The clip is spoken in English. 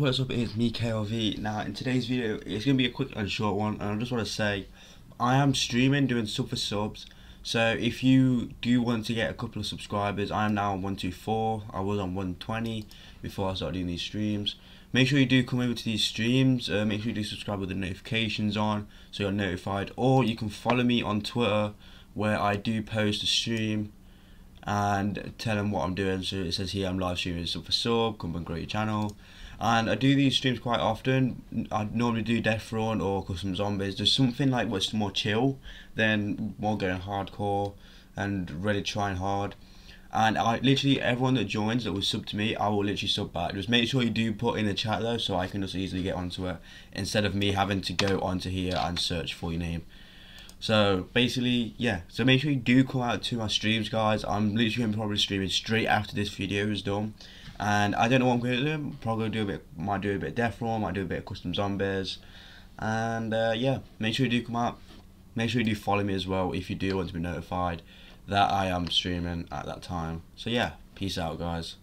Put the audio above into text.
what's up? It's me, KRV. Now, in today's video, it's going to be a quick and short one, and I just want to say, I am streaming, doing sub for subs, so if you do want to get a couple of subscribers, I am now on 124, I was on 120 before I started doing these streams. Make sure you do come over to these streams, uh, make sure you do subscribe with the notifications on, so you're notified, or you can follow me on Twitter, where I do post a stream, and tell them what I'm doing. So it says here I'm live streaming sub for sub, come and grow your channel. And I do these streams quite often. I normally do Death Run or Custom Zombies. There's something like what's more chill than more going hardcore and really trying hard. And I literally everyone that joins that will sub to me, I will literally sub back. Just make sure you do put in the chat though, so I can just easily get onto it instead of me having to go onto here and search for your name. So basically, yeah. So make sure you do come out to my streams, guys. I'm literally probably streaming straight after this video is done. And I don't know what I'm going to do. Probably do a bit, might do a bit of Death Run, might do a bit of Custom Zombies. And uh, yeah, make sure you do come out. Make sure you do follow me as well if you do want to be notified that I am streaming at that time. So yeah, peace out, guys.